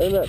Amen.